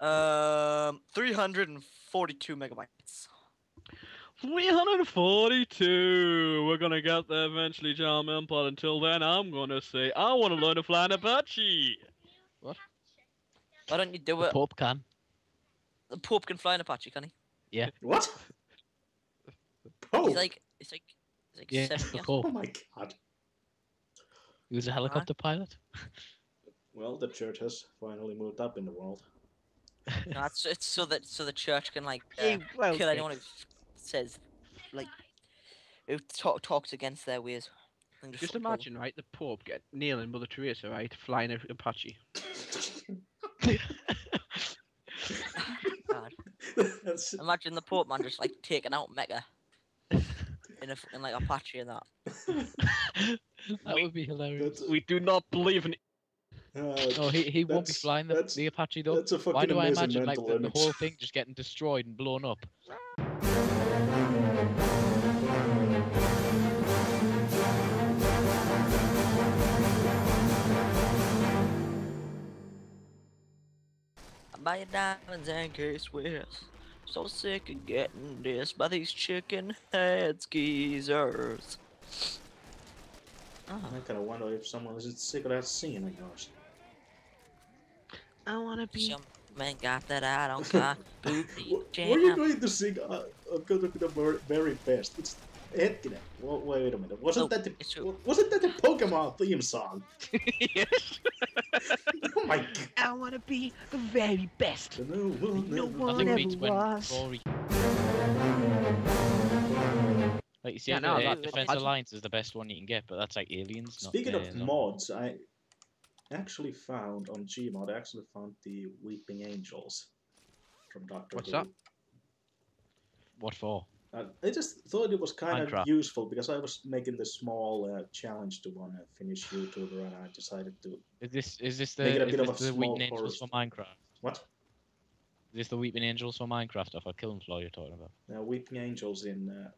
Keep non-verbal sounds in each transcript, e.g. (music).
Um, 342 megabytes. 342. We're gonna get there eventually, gentlemen. But until then, I'm gonna say I want to learn to fly an Apache. What? Why don't you do The it? Pope can. The Pope can fly an Apache, can he? Yeah. What? Pope? He's like, it's like, it's like Yeah, 70 the or Pope. oh my god. He was a helicopter pilot. Well, the church has finally moved up in the world. Something. No, it's, it's so that so the church can like (laughs) uh, Hey, well, kill anyone who says like who talk, talks against their ways. And Just fucking kill them. imagine, right? The Pope get kneeling Mother Teresa, right, flying an Apache. (laughs) God. Imagine the Pope man just like taking out Mecca (laughs) in a, in like Apache and that. That would be hilarious. We do not believe in. Uh, No, he, he won't be flying the, the Apache though. that's a fucking Why do I imagine like the, the whole thing just getting destroyed and blown up? Buy your diamonds and case west. So sick of getting dissed by these chicken head skeezers. Oh, I kind of wonder if someone is sick of that scene of yours. I wanna some man got that I don't got. Booty What were you jam. going to sing? Uh, I'm gonna be the very best. It's Hetkinen. Wa- Wait a minute. Wasn't Oh, that the true. wasn't that the Pokemon theme song? (laughs) yes. (laughs) oh my god. I wanna be the very best. No, will No never- one- Nothing ever beats when was. Rory. Like you see, Yeah, the no, that- Defense Alliance is the best one you can get, but that's like aliens. not, Speaking uh, of not- mods, I actually found on Gmod. I actually found the Weeping Angels from Doctor What's Who. that? what for? Uh, I just thought it was kind Minecraft. of useful because I was making the small uh, challenge to one uh, Finnish YouTuber, and I decided to Is this is this the is this the Weeping Angels for. Minecraft? what? Is this the Weeping Angels for Minecraft or for Killing Floor you're talking about? Uh, Weeping Angels in uh,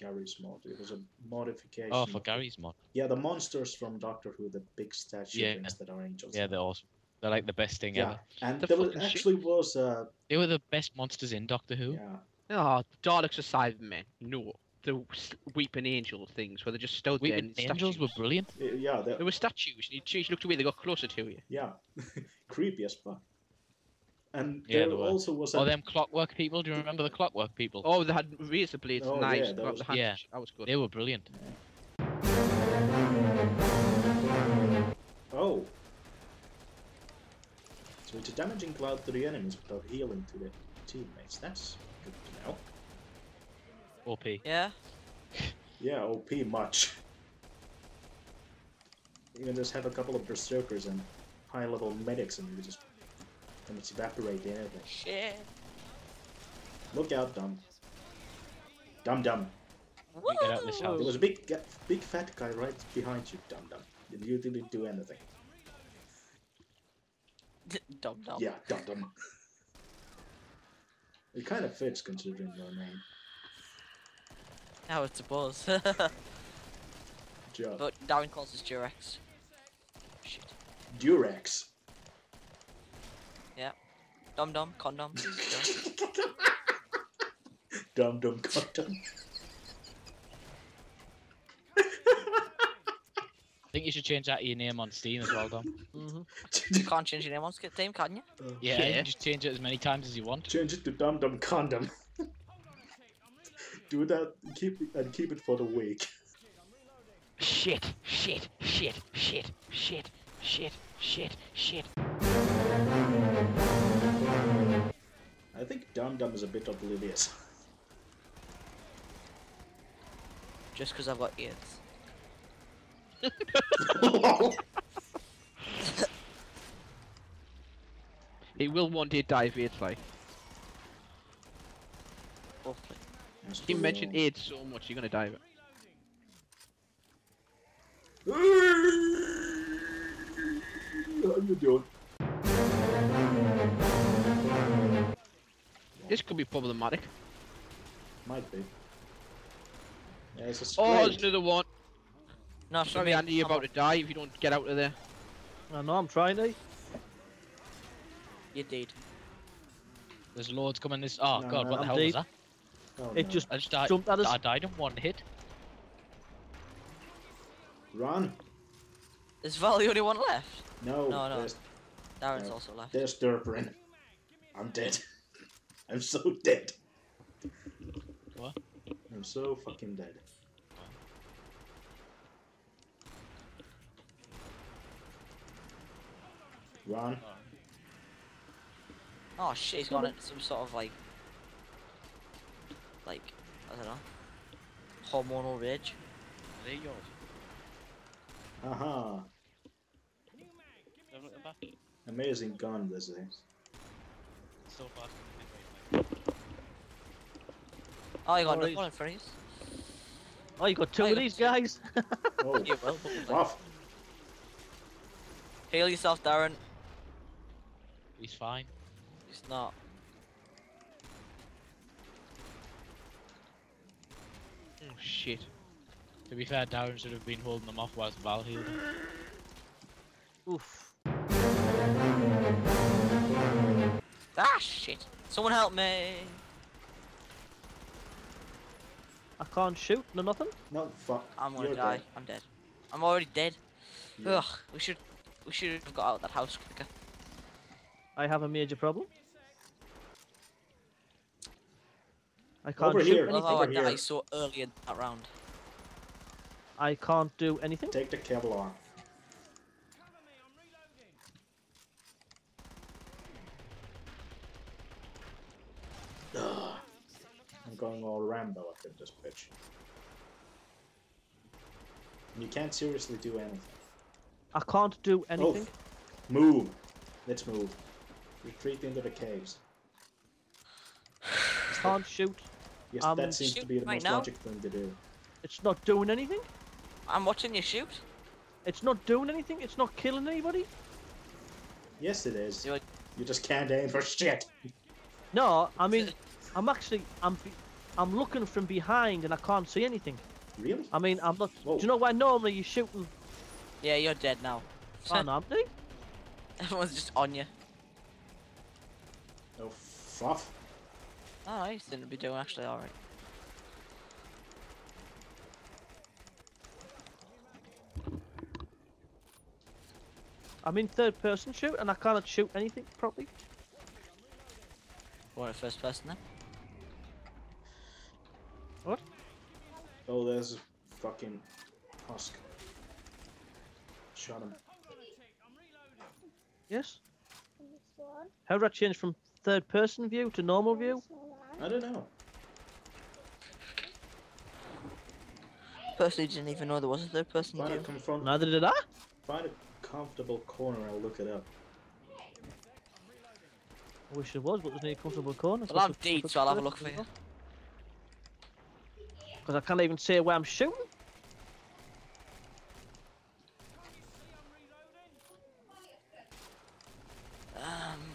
Garry's mod. It was a modification. Oh, for Garry's mod. Yeah, the monsters from Doctor Who, the big statue Yeah. things that are angels. Yeah, they're awesome. They're like the best thing yeah. ever. And The there was, fucking shit. actually was uh, They were the best monsters in Doctor Who. yeah. Oh, Daleks are Cybermen. No. The Weeping Angel things where they just stood there Weeping and Angels were brilliant. Yeah, There the, were statues. and You you looked away, they got closer to you. yeah. (laughs) creepy as fuck. And Yeah, there they were. also was Or a, oh, them Clockwork people. Do you remember the Clockwork people? Oh, they had razor blades, Oh, knives. yeah, that was handy. yeah. That was good. They were brilliant. Oh. So it's a damaging cloud to the enemies without healing to the teammates. That's good to know. OP. Yeah. (laughs) Yeah, OP much. You can just have a couple of berserkers and high level medics and you just and it's evaporate the anything. Shit. Look out, dumb. Dumb dumb. We get out this Woo! house. There was a big big fat guy right behind you, dumb dumb. And you didn't do anything. Dumb dumb. Yeah, dumb dumb. it kind of fits considering your name. How it's a buzz. (laughs) Job. but Darren calls us Durex. Shit. Durex. Dum dum, condom. (laughs) Dum dum condom. I think you should change that to your name on Steam as well, Dom. Mm-hmm. you can't change your name on Steam, can you? Uh, Yeah, Yeah. you can just change it as many times as you want. Change it to Dum Dum Condom. Do that. Keep it and keep it for the week. Shit, shit, shit, shit, shit, shit, shit, shit. I think Dum Dum is a bit oblivious. Just because I've got AIDS. He will one day die of AIDS, like. Hopefully. You mentioned AIDS so much, you're gonna die of it. How you doing? This could be problematic. Might be. Yeah, it's a Oh, there's another one. No, Sorry, Andy, you're I'm about to die if you don't get out of there. I know I'm trying to. You did. There's loads coming this. Oh No, god, no, what the I'm hell deep. was that? Oh, It no. just I just died. jumped at us. I died in one hit. Run! Is Val the only one left? No, No, no. There's, Darren's No. also left. there's Durperin. I'm dead. I'm so dead. What? I'm so fucking dead. Run. Oh shit, he's gone into some sort of like, like, I don't know, hormonal rage. Are they yours? Aha. Uh-huh. Have a look at the back. Amazing gun, this is. So fast. Oh, you got Oh, another one in front of you. Oh, you got two (laughs) Oh, of these two. guys. Oh, You will, but heal yourself, Darren. He's fine. He's not. Oh shit. To be fair, Darren should have been holding them off whilst Val healed him. Oof. Ah shit! Someone help me! I can't shoot. No nothing. No, fuck. I'm gonna You're die. dead. I'm dead. I'm already dead. Yeah. Ugh. We should. We should have got out of that house quicker. I have a major problem. I can't Over shoot here. Anything. how I Over here. died so early in that round. I can't do anything. Take the Kevlar. Ugh. Going all Rambo up in this bitch. And you can't seriously do anything. I can't do anything. Oh, move. Let's move. Retreat into the caves. (sighs) Can't shoot. Yes, Um, that seems to be the right most now? logical thing to do. It's not doing anything. I'm watching you shoot. It's not doing anything. It's not killing anybody. Yes, it is. Do it. You just can't aim for shit. No, I mean, I'm actually, I'm, be- I'm looking from behind and I can't see anything. Really? I mean, I'm not. Whoa. Do you know why normally you're shooting? Yeah, you're dead now. Oh no, I'm doing. Everyone's just on you. Oh, fuff. Oh, you seem to be doing actually alright. I'm in third person shoot and I cannot shoot anything properly. Going first person then. Oh, there's a fucking husk. Shot him. Yes. How did I change from third person view to normal view? I don't know. Personally, didn't even know there was a third person Find a, view. confront- Neither did I. find a comfortable corner and I'll look it up. I wish there was, but there's no comfortable corner. Well, I'm deep, so I'll have a look for you. Because I can't even see where I'm shooting. Um,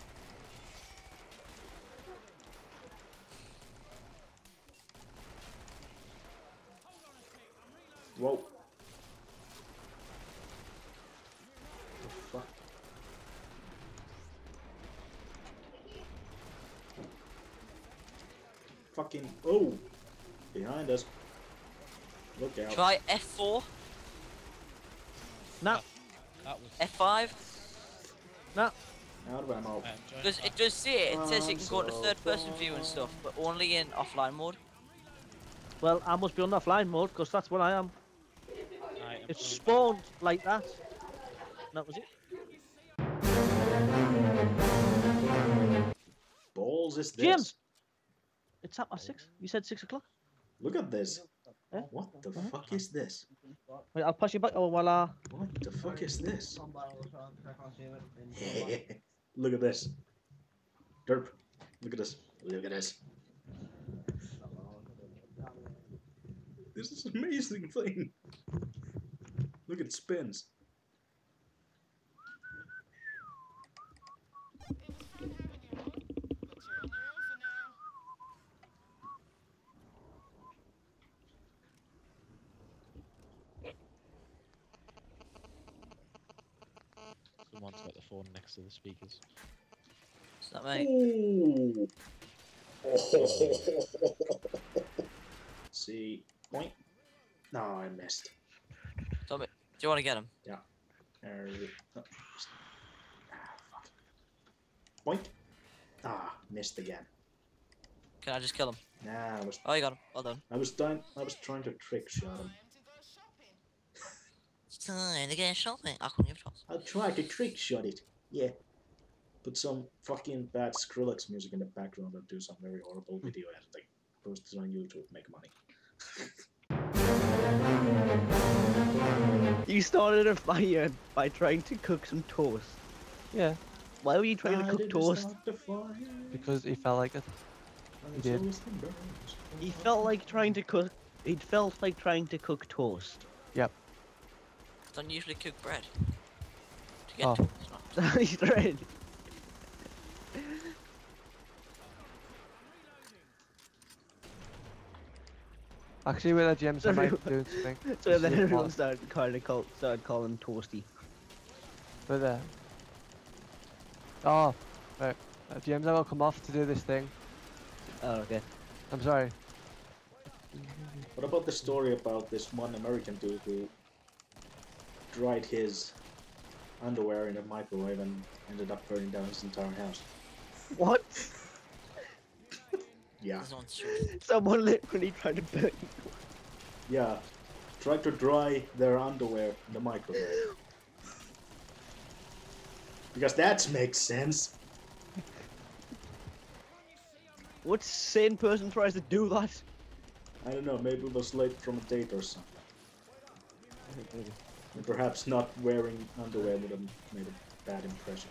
Whoa. Fucking oh! Behind us. Look out. try F4, Nah, That was. F5. nah. Out of ammo. Does back. it does say it? It says you I'm can go into oh, third person view and stuff, but only in offline mode. Well, I must be on offline mode because that's what I am. I'm It sorry. spawned like that. That was it. Balls is this? James! It's up at six. You said six o'clock. Look at this. What the fuck is this? Wait, I'll pass you back. Oh, voila. What the fuck is this? (laughs) Look at this. Derp. Look at this. Look at this. This is an amazing thing. Look, it spins. Someone's got the phone next to the speakers. It's that me? Ooh. (laughs) See, point. No, I missed. Do you want to get him? There we- oh, just- ah, fuck. Point. Ah, missed again. Can I just kill him? Nah, I was Oh, you got him. Well done. I was trying I was trying to trick shot him. It's time to get shopping. I couldn't give a toss. I tried to trick shot it. Yeah. Put some fucking bad Skrillex music in the background and do some very horrible hmm. video editing. Post it on YouTube, make money. (laughs) You started a fire by trying to cook some toast. Yeah, Why were you trying I to cook toast? start the fire, because he felt like it. I did. chose the birds. He felt like trying to cook. It felt like trying to cook toast. Don't usually cook bread. To get Oh. to it's (laughs) not. He's right. Actually, with the gyms, I might be doing something. (laughs) So Just then see everyone what- started calling, call, started calling Toasty. But uh, oh, right. Uh, James, I will come off to do this thing. Oh, okay. I'm sorry. What about the story about this one American dude who dried his underwear in a microwave and ended up burning down his entire house? What? (laughs) Yeah, This one's true. Someone literally tried to burn yeah. Tried to dry their underwear in the microwave. Because that makes sense. What sane person tries to do that? I don't know, maybe it was late from a date or something. And perhaps not wearing underwear would have made a bad impression.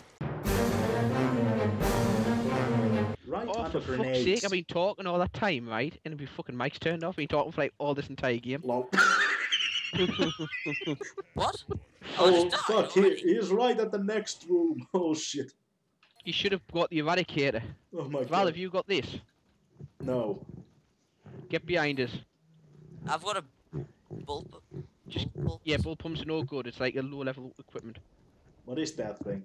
Right Oh, under for fuck's sake, I've been talking all that time, right? And my fucking mic's turned off. I've been talking for like all this entire game. Lol. (laughs) What? (laughs) oh, oh just fuck, he, already. he's right at the next room. (laughs) Oh shit. You should have got the eradicator. Oh my Val, god. have you got this? No. Get behind us. I've got a bull. Just- bull, bull Yeah, bull pumps are no good. It's like a low level equipment. What is that thing?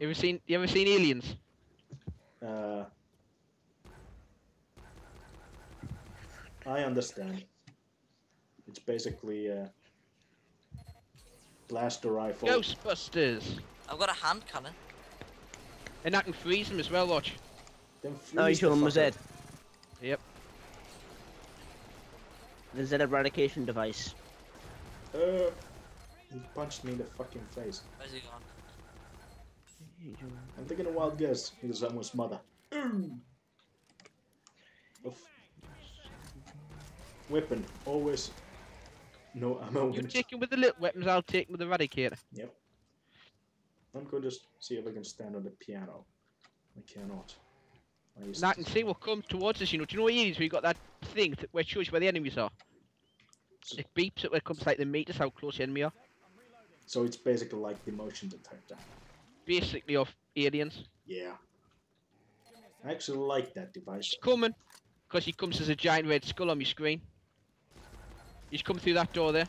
You ever seen? You ever seen Aliens? Uh, I understand. It's basically a blaster rifle. Ghostbusters. I've got a hand cannon. And I can freeze them as well. Watch. Then No, you freeze the showed him a fucker. Z. Yep. The Z eradication device. Uh, he punched me in the fucking face. Where's he gone? I'm taking a wild guess because I'm his mother. Of weapon, always. No ammo. You when- take him with the little weapons. I'll take him with the eradicator. Yep. I'm going to s- see if I can stand on the piano. I cannot. And I can see what comes towards us. You know. Do you know what it is? We got that thing that, where it shows you where the enemies are. It beeps it when it comes like the meters how close the enemy are. so it's basically like the motion detector. Basically, of aliens. Yeah. I actually like that device. He's coming, because he comes as a giant red skull on your screen. He's come through that door there.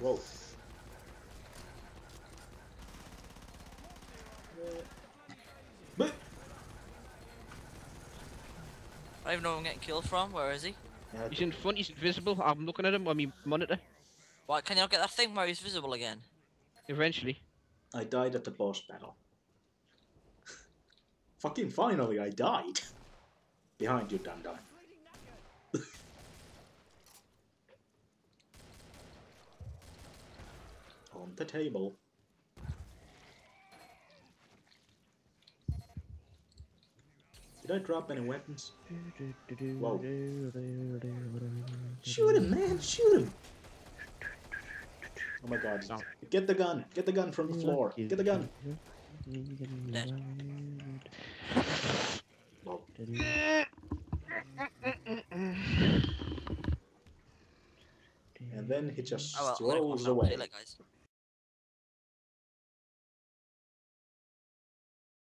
Whoa. But I don't even know where I'm getting killed from. Where is he? yeah, He's in front. He's invisible. I'm looking at him on my monitor. Why can you not get that thing where he's visible again? Eventually. I died at the boss battle. (laughs) Fucking finally, I died. Behind you, dum dum. (laughs) On the table. Did I drop any weapons? Whoa. Shoot him, man! Shoot him! Oh my god. No. Get the gun! Get the gun from the floor! Get the gun! And then he just Oh well. I'm gonna go strolls now. See away. later, guys.